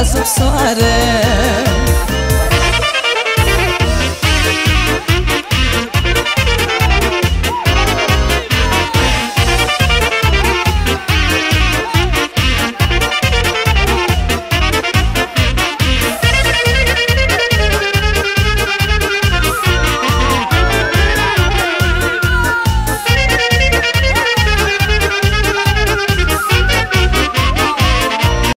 kazıp soğarım.